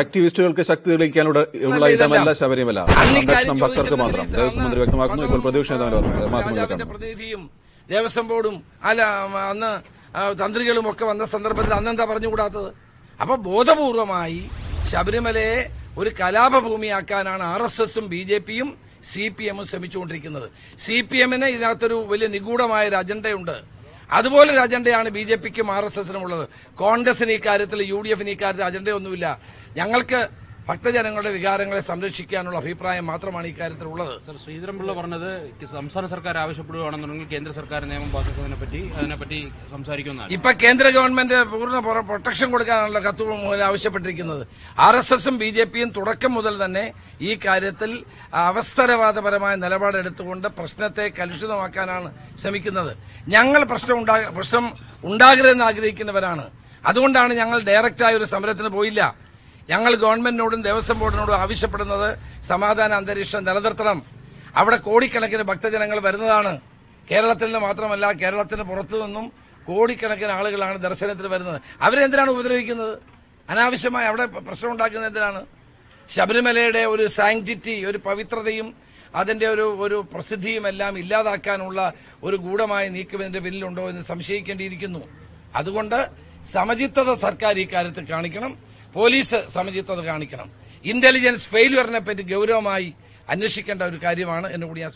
ആക്ടിവിസ്റ്റുകൾക്ക് ശക്തി തെളിയിക്കാനുള്ള ഇടമല്ല ശബരിമല. സംരക്ഷണം ഭക്തർക്ക് മാത്രം. ദേവസ്വം മന്ത്രി വ്യക്തമാക്കുന്നു. ഇപ്പോൾ പ്രതിപക്ഷ പ്രതിനിധിയും ദേവസ്വം ബോർഡും അല്ല അന്ന് തന്ത്രികളും ഒക്കെ വന്ന സന്ദർഭത്തിൽ അന്നെന്താ പറഞ്ഞുകൂടാത്തത്? അപ്പൊ ബോധപൂർവമായി ശബരിമലയെ ഒരു കലാപഭൂമിയാക്കാനാണ് ആർ എസ് എസും ബി ജെ പിയും സി പി എമ്മും ശ്രമിച്ചുകൊണ്ടിരിക്കുന്നത്. സി പി എമ്മിന് ഇതിനകത്തൊരു വലിയ നിഗൂഢമായ ഒരു അജണ്ടയുണ്ട്. അതുപോലെ ഒരു അജണ്ടയാണ് ബി ജെ പിക്കും ആർ എസ് എസിനും ഉള്ളത് കോൺഗ്രസിന് ഈ കാര്യത്തിൽ യു ഡി എഫിന് ഈ കാര്യത്തിൽ അജണ്ടയൊന്നുമില്ല. ഞങ്ങൾക്ക് ഭക്തജനങ്ങളുടെ വികാരങ്ങളെ സംരക്ഷിക്കാനുള്ള അഭിപ്രായം മാത്രമാണ് ഈ കാര്യത്തിലുള്ളത് സർ ശ്രീധരൻപിള്ള പറഞ്ഞത് സംസ്ഥാന സർക്കാർ ആവശ്യപ്പെടുകയാണെന്നുണ്ടെങ്കിൽ കേന്ദ്ര സർക്കാർ നിയമം പാസാക്കുന്നതിനെ പറ്റി അതിനെപ്പറ്റി സംസാരിക്കുന്ന ഇപ്പൊ കേന്ദ്ര ഗവൺമെന്റ് പൂർണ പ്രൊട്ടക്ഷൻ കൊടുക്കാനുള്ള കത്ത് ആവശ്യപ്പെട്ടിരിക്കുന്നത്. ആർ എസ് എസും ബി ജെ പിയും തുടക്കം മുതൽ തന്നെ ഈ കാര്യത്തിൽ അവസ്ഥരവാദപരമായ നിലപാടെടുത്തുകൊണ്ട് പ്രശ്നത്തെ കലുഷിതമാക്കാനാണ് ശ്രമിക്കുന്നത്. ഞങ്ങൾ പ്രശ്നം ഉണ്ടാ- പ്രശ്നം ഉണ്ടാകരുതെന്ന് ആഗ്രഹിക്കുന്നവരാണ്. അതുകൊണ്ടാണ് ഞങ്ങൾ ഡയറക്റ്റായ ഒരു സമരത്തിന് പോയില്ല. ഞങ്ങൾ ഗവൺമെന്റിനോടും ദേവസ്വം ബോർഡിനോടും ആവശ്യപ്പെടുന്നത് സമാധാന അന്തരീക്ഷം നിലനിർത്തണം. അവിടെ കോടിക്കണക്കിന് ഭക്തജനങ്ങൾ വരുന്നതാണ്. കേരളത്തിൽ നിന്ന് മാത്രമല്ല കേരളത്തിന് പുറത്തു നിന്നും കോടിക്കണക്കിന് ആളുകളാണ് ദർശനത്തിന് വരുന്നത്. അവരെന്തിനാണ് ഉപദ്രവിക്കുന്നത്? അനാവശ്യമായി അവിടെ പ്രശ്നം ഉണ്ടാക്കുന്നത് എന്തിനാണ്? ശബരിമലയുടെ ഒരു സാങ്ക്ടിറ്റി ഒരു പവിത്രതയും അതിന്റെ ഒരു ഒരു പ്രസിദ്ധിയും എല്ലാം ഇല്ലാതാക്കാനുള്ള ഒരു ഗൂഢമായ നീക്കം ഇതിന്റെ പിന്നിലുണ്ടോ എന്ന് സംശയിക്കേണ്ടിയിരിക്കുന്നു. അതുകൊണ്ട് സമചിത്തത സർക്കാർ ഇക്കാര്യത്തിൽ കാണിക്കണം. പോലീസ് സമചിത്തത കാണിക്കണം. ഇന്റലിജൻസ് ഫെയിലുവറിനെ പറ്റി ഗൗരവമായി അന്വേഷിക്കേണ്ട ഒരു കാര്യമാണ് എന്നുകൂടി ഞാൻ